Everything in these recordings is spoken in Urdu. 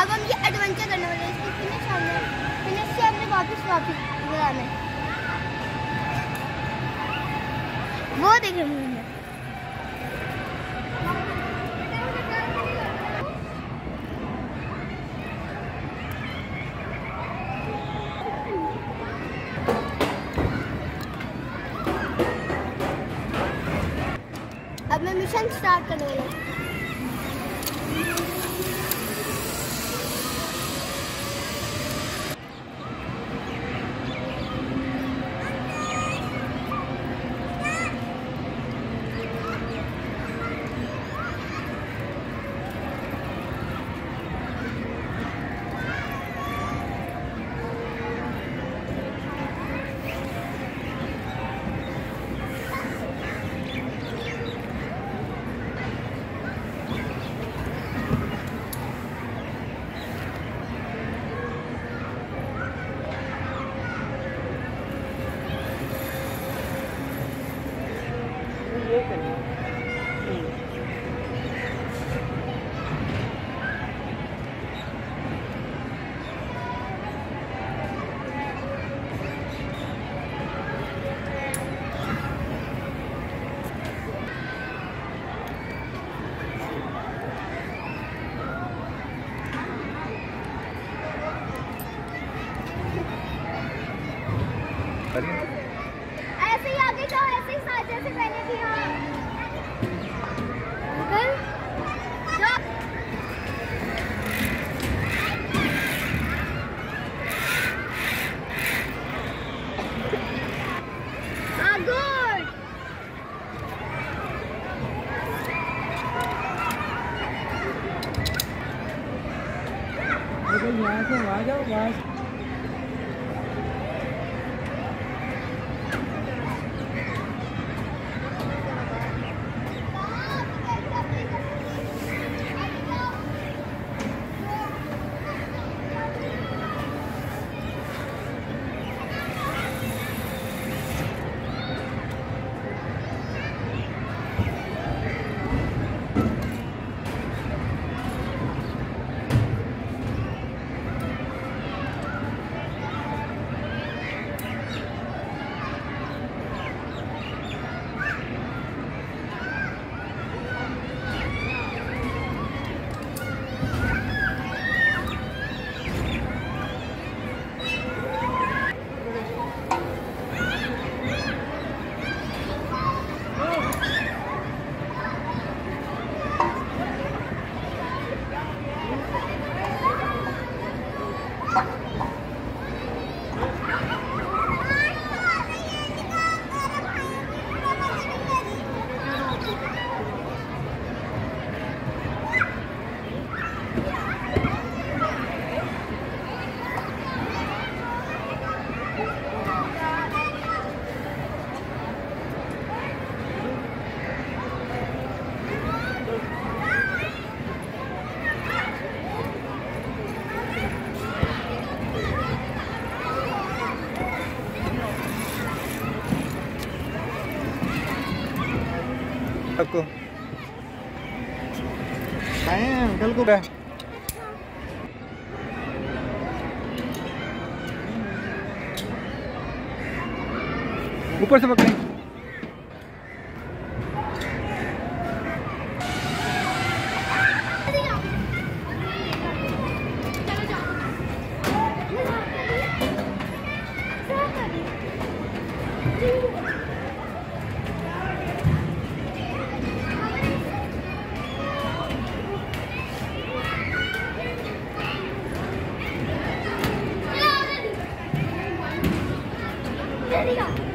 اب ہم یہ ایڈونچر کرنے والے ہیں، اس کی فنش ہم نے فنش سے ہم نے واپس واپس گھر ہے وہ دیکھیں ایسے ہی آگے جاؤ ایسے ہی ساتھ جیسے پہلے بھی ہاں۔ آئے ہیں انکل کو اوپر سے پکڑیں 这个。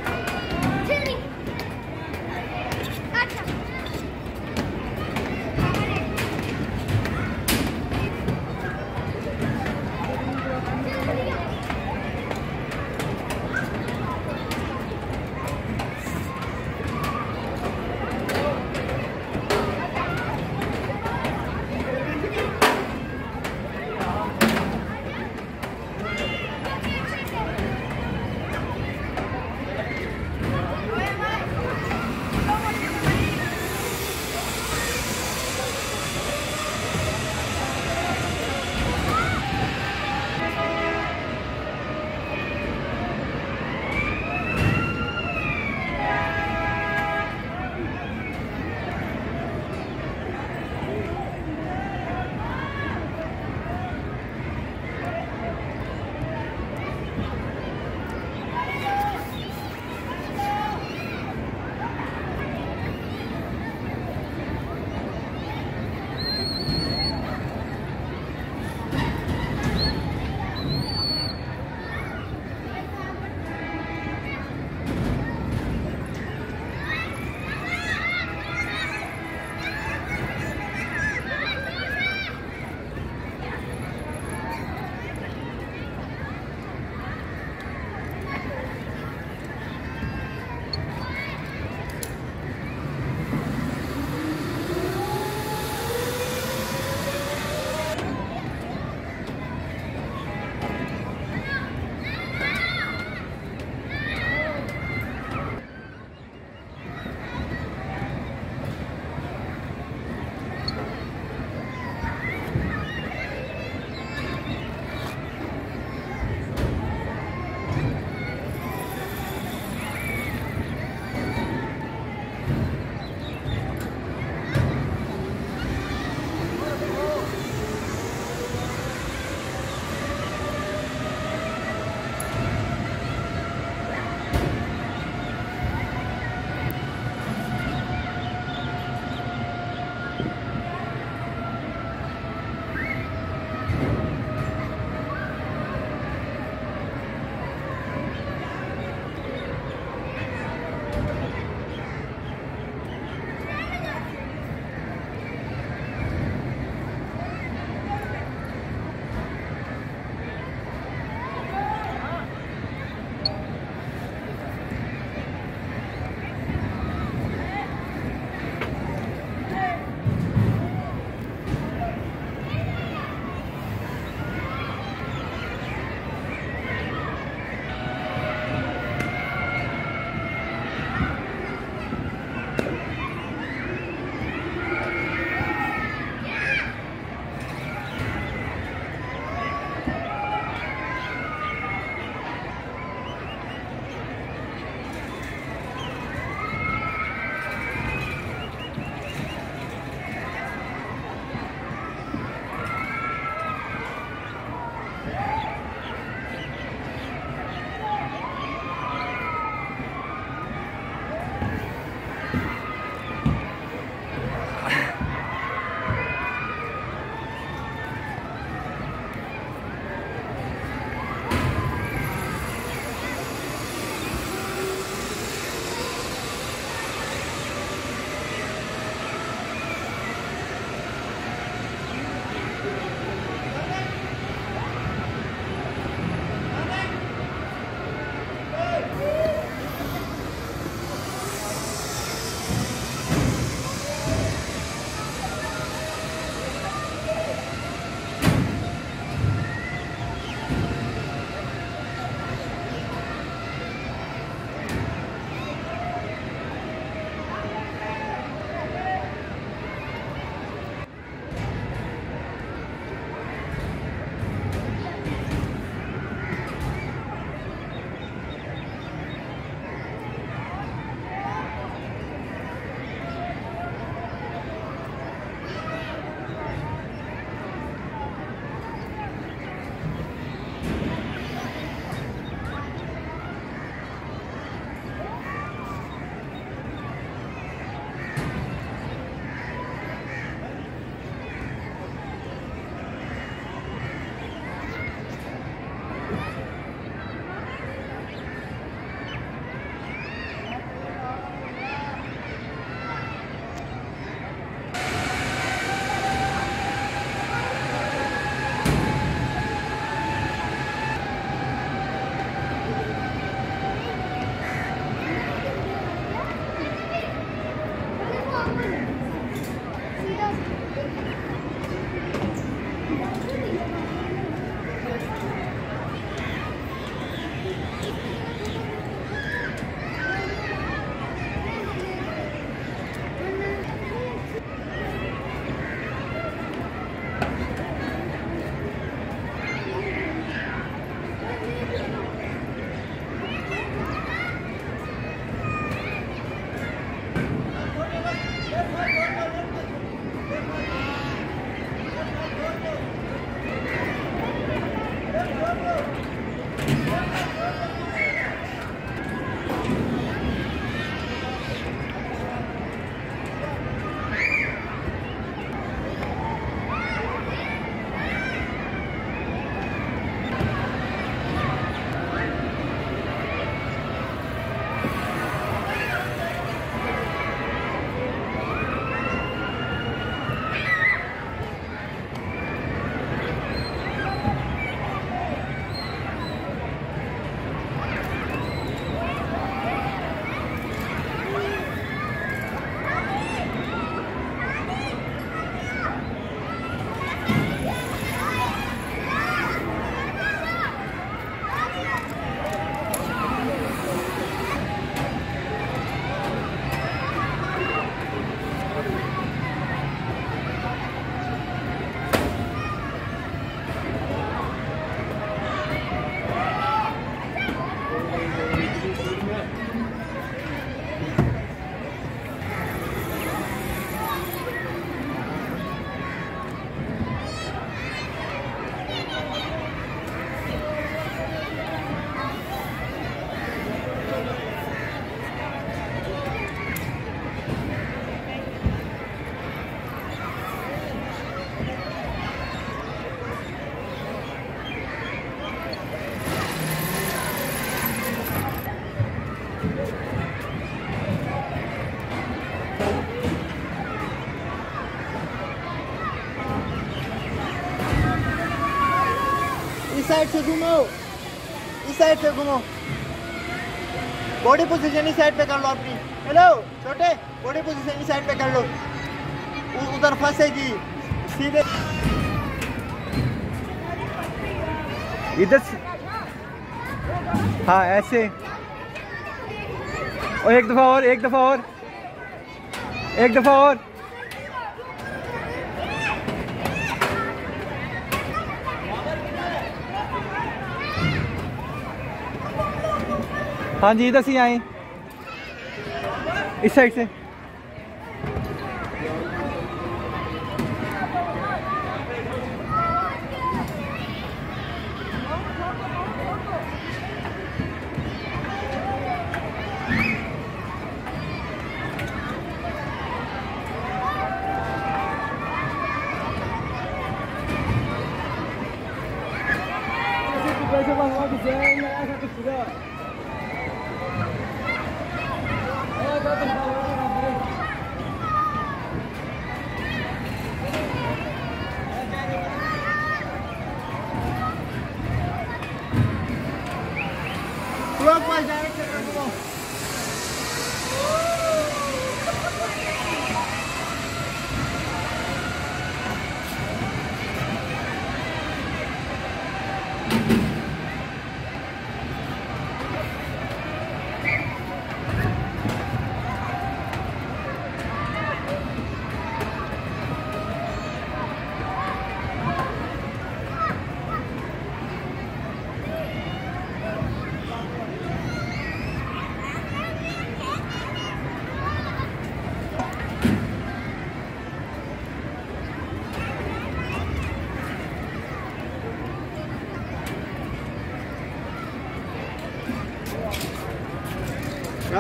سائڈ سے گھومو اس سائڈ سے گھومو باڈی پوزیشن اس سائڈ پہ کر لو اپنی ہیلو چھوٹے باڈی پوزیشن اس سائڈ پہ کر لو ادھر پھنسے گی سیدھے ادھر ہاں ایسے اور ایک دفعہ اور ایک دفعہ اور ایک دفعہ اور ہاں جی ادھر سے آئیں۔ اس سائڈ سے۔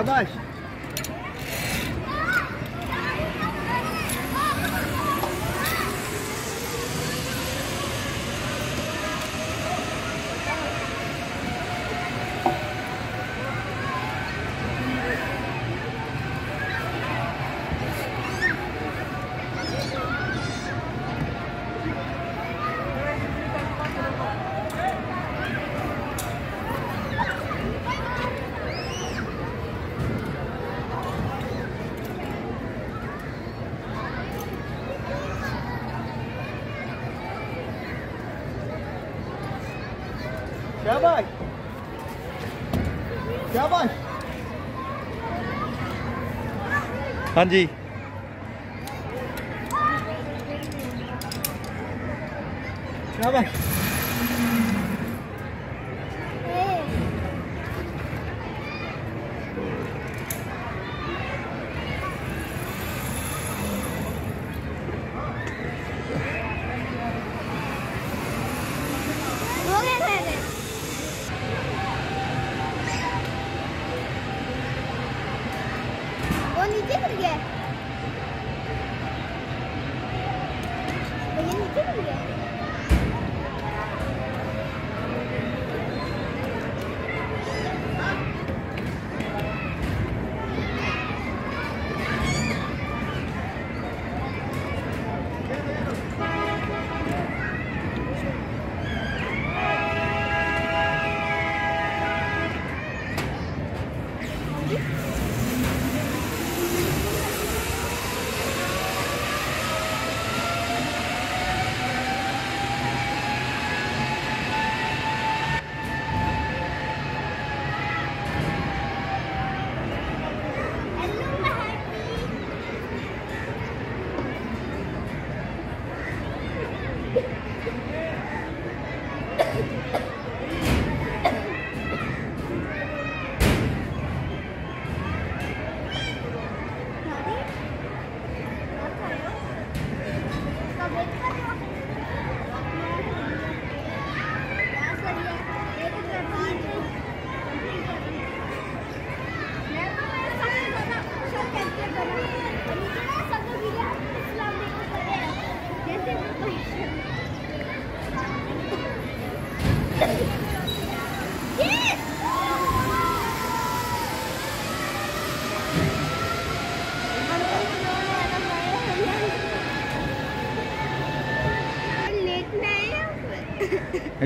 Давай. Kéo ơi Kéo ơi Ăn gì? Kéo ơi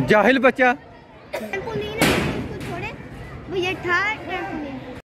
جاہل بچہ